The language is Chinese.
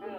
ಹಾ